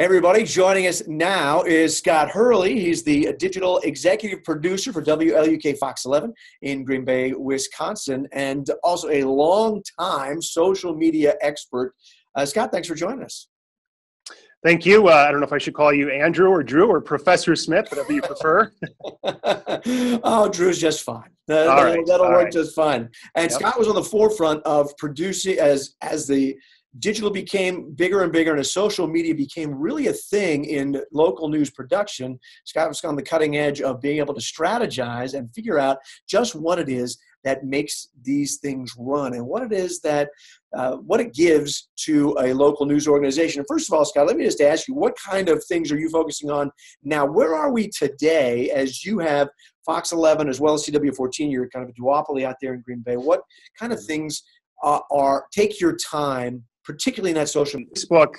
Everybody joining us now is Scott Hurley. He's the digital executive producer for WLUK Fox 11 in Green Bay, Wisconsin, and also a long-time social media expert. Uh, Scott, thanks for joining us. Thank you. Uh, I don't know if I should call you Andrew or Drew or Professor Smith, whatever you prefer. oh, Drew's just fine. That, will right. work right. just fine. And yep. Scott was on the forefront of producing as as the digital became bigger and bigger and as social media became really a thing in local news production scott was on the cutting edge of being able to strategize and figure out just what it is that makes these things run and what it is that uh, what it gives to a local news organization. And first of all scott let me just ask you what kind of things are you focusing on now? Where are we today as you have fox 11 as well as cw14 you're kind of a duopoly out there in green bay? What kind of things uh, are take your time particularly in that social Facebook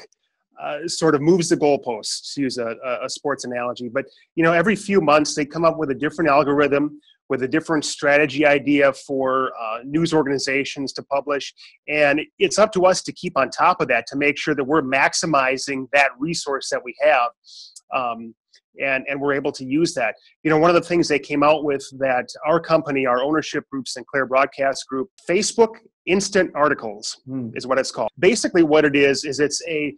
uh, sort of moves the goalposts to use a, a, sports analogy but you know every few months they come up with a different algorithm with a different strategy idea for uh, news organizations to publish and it's up to us to keep on top of that to make sure that we're maximizing that resource that we have um, and and we're able to use that. You know, one of the things they came out with that our company, our ownership group, Sinclair Broadcast Group, Facebook Instant Articles hmm. is what it's called. Basically, what it is is it's a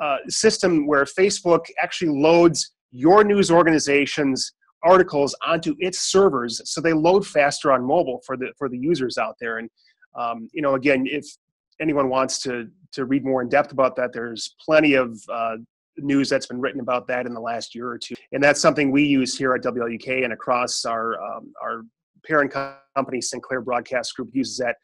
uh, system where Facebook actually loads your news organization's articles onto its servers, so they load faster on mobile for the for the users out there. And um, you know, again, if anyone wants to to read more in depth about that, there's plenty of uh, news that's been written about that in the last year or two. And that's something we use here at WLUK and across our, um, our parent company, Sinclair Broadcast Group, uses that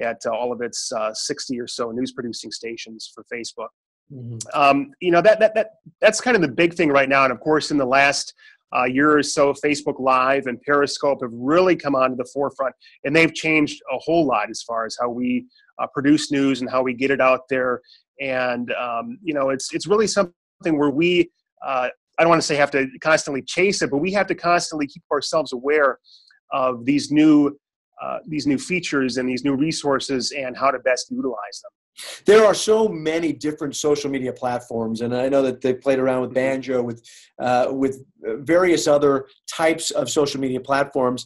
at all of its uh, 60 or so news producing stations for Facebook. Mm-hmm. Um, you know, that, that, that, that's kind of the big thing right now. And of course, in the last uh, year or so, Facebook Live and Periscope have really come onto the forefront, and they've changed a whole lot as far as how we uh, produce news and how we get it out there. And um, you know, it's it's really something something where we uh, I don't want to say have to constantly chase it, but we have to constantly keep ourselves aware of these new uh, these new features and these new resources and how to best utilize them. There are so many different social media platforms, and I know that they've played around with mm-hmm. Banjo, with uh, with various other types of social media platforms.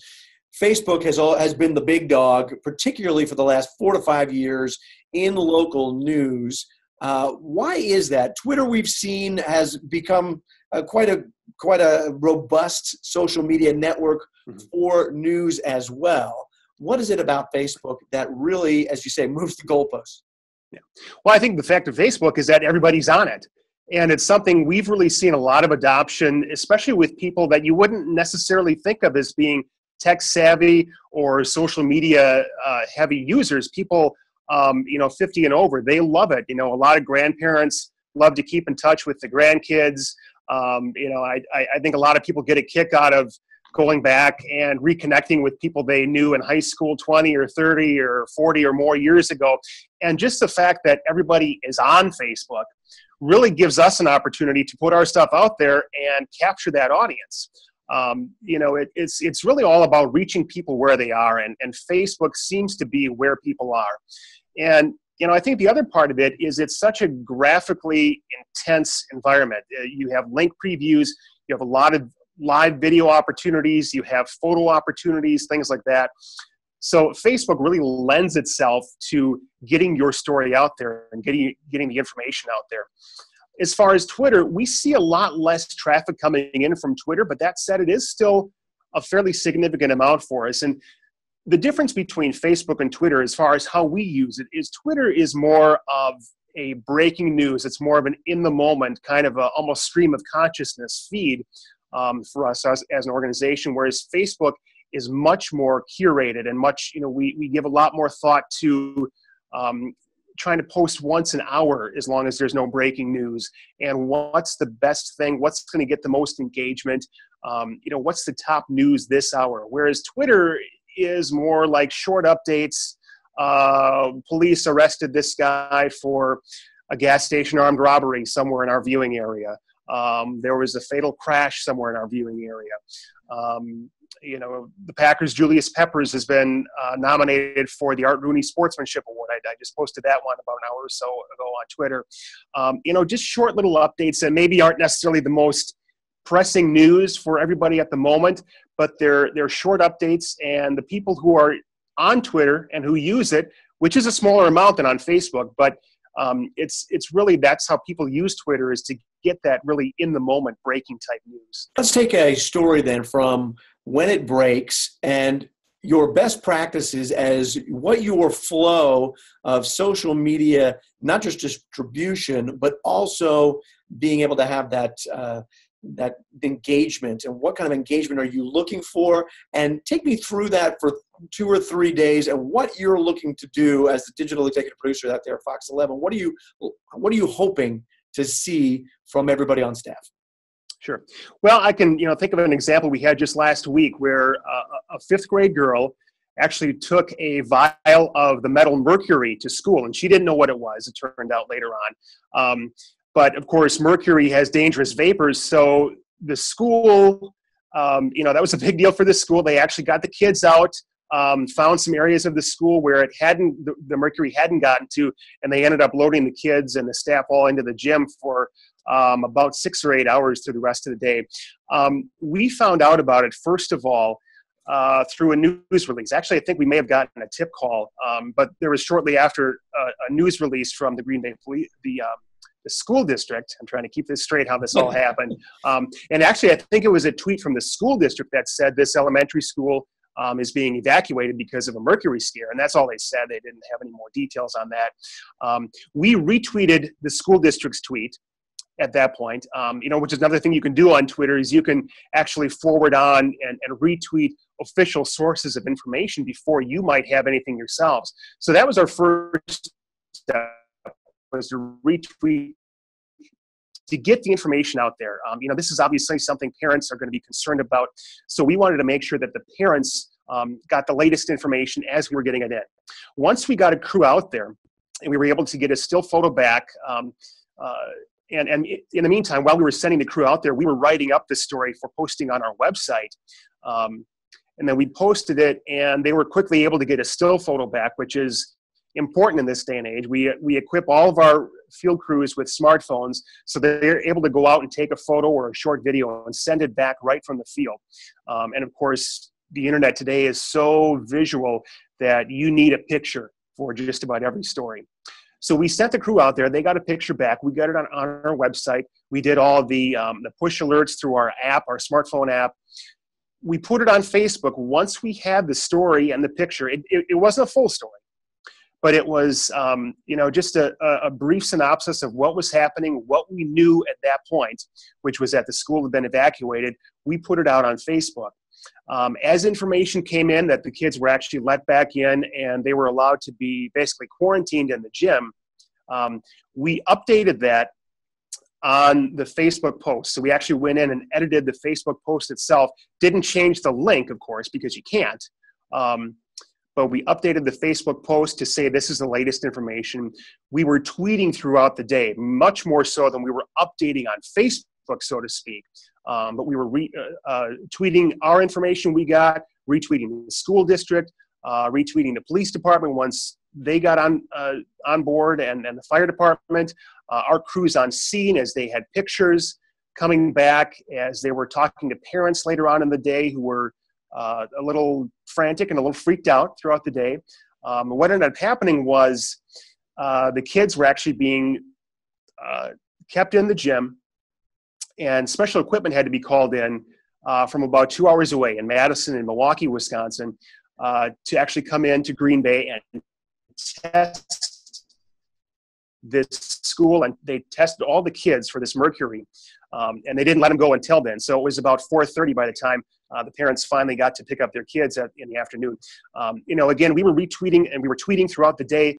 Facebook has all, has been the big dog, particularly for the last four to five years in local news. Uh, why is that? Twitter, we've seen, has become uh, quite a quite a robust social media network mm-hmm. for news as well. What is it about Facebook that really, as you say, moves the goalposts? Yeah. Well, I think the fact of Facebook is that everybody's on it. And it's something we've really seen a lot of adoption, especially with people that you wouldn't necessarily think of as being tech savvy or social media uh, heavy users. People um, you know 50 and over they love it you know a lot of grandparents love to keep in touch with the grandkids um, you know I, I think a lot of people get a kick out of going back and reconnecting with people they knew in high school 20 or 30 or 40 or more years ago and just the fact that everybody is on facebook really gives us an opportunity to put our stuff out there and capture that audience um, you know, it, it's it's really all about reaching people where they are, and, and Facebook seems to be where people are. And you know, I think the other part of it is it's such a graphically intense environment. Uh, you have link previews, you have a lot of live video opportunities, you have photo opportunities, things like that. So Facebook really lends itself to getting your story out there and getting getting the information out there as far as Twitter, we see a lot less traffic coming in from Twitter, but that said, it is still a fairly significant amount for us. And the difference between Facebook and Twitter, as far as how we use it, is Twitter is more of a breaking news. It's more of an in the moment kind of a, almost stream of consciousness feed um, for us as, as an organization, whereas Facebook is much more curated and much, you know, we, we give a lot more thought to um, trying to post once an hour as long as there's no breaking news. And what's the best thing? What's going to get the most engagement? Um, you know what's the top news this hour? Whereas twitter is more like short updates uh, police arrested this guy for a gas station armed robbery somewhere in our viewing area um, there was a fatal crash somewhere in our viewing area um, you know, the Packers' Julius Peppers has been uh, nominated for the Art Rooney Sportsmanship Award. I, I, just posted that one about an hour or so ago on Twitter. Um, you know, just short little updates that maybe aren't necessarily the most pressing news for everybody at the moment, but they're they're short updates, and the people who are on Twitter and who use it, which is a smaller amount than on Facebook, but um, it's it's really that's how people use Twitter is to get that really in the moment breaking type news. Let's take a story then from when it breaks and your best practices as what your flow of social media, not just distribution, but also being able to have that uh, that engagement and what kind of engagement are you looking for and take me through that for two or three days and what you're looking to do as the digital executive producer out there at fox 11 what are you what are you hoping to see from everybody on staff Sure. Well, I can you know think of an example we had just last week where uh, a fifth grade girl actually took a vial of the metal mercury to school, and she didn't know what it was. It turned out later on. Um, but of course, mercury has dangerous vapors, so the school, um, you know, that was a big deal for the school. They actually got the kids out. Um, found some areas of the school where it hadn't the, the, mercury hadn't gotten to and they ended up loading the kids and the staff all into the gym for um, about six or eight hours through the rest of the day. Um, we found out about it, first of all, uh, through a news release. Actually, I think we may have gotten a tip call, um, but there was shortly after uh, a news release from the Green Bay Police, the, um, the school district. I'm trying to keep this straight how this all happened. Um, and actually, I think it was a tweet from the school district that said this elementary school um, is being evacuated because of a mercury scare, and that's all they said. They didn't have any more details on that. Um, we retweeted the school district's tweet, at that point. Um, you know, which is another thing you can do on Twitter is you can actually forward on and, and retweet official sources of information before you might have anything yourselves. So that was our first step was to retweet to get the information out there. Um, you know, this is obviously something parents are going to be concerned about. So we wanted to make sure that the parents um, got the latest information as we were getting it in. Once we got a crew out there, and we were able to get a still photo back. Um, uh, and, and in the meantime, while we were sending the crew out there, we were writing up the story for posting on our website. Um, and then we posted it, and they were quickly able to get a still photo back, which is important in this day and age. We, we equip all of our field crews with smartphones so they're able to go out and take a photo or a short video and send it back right from the field. Um, and of course, the internet today is so visual that you need a picture for just about every story. So we sent the crew out there. They got a picture back. We got it on, on our website. We did all the, um, the push alerts through our app, our smartphone app. We put it on Facebook. Once we had the story and the picture, it, it, it wasn't a full story, but it was um, you know just a, a, brief synopsis of what was happening, what we knew at that point, which was that the school had been evacuated. We put it out on Facebook. Um, as information came in that the kids were actually let back in and they were allowed to be basically quarantined in the gym, um, we updated that on the Facebook post. So we actually went in and edited the Facebook post itself. Didn't change the link, of course, because you can't. Um, but we updated the Facebook post to say this is the latest information. We were tweeting throughout the day, much more so than we were updating on Facebook, so to speak. Um, but we were re, uh, uh, tweeting our information we got, retweeting the school district, uh, retweeting the police department once they got on uh, on board, and, and the fire department. Uh, our crews on scene as they had pictures coming back, as they were talking to parents later on in the day who were uh, a little frantic and a little freaked out throughout the day. Um, what ended up happening was the kids were actually being kept in the gym and special equipment had to be called in uh, from about two hours away in Madison and Milwaukee, Wisconsin, uh, to actually come in to Green Bay and test this school. And they tested all the kids for this mercury, um, and they didn't let them go until then. So it was about 4:30 by the time uh, the parents finally got to pick up their kids at, in the afternoon. Um, you know, again, we were retweeting and we were tweeting throughout the day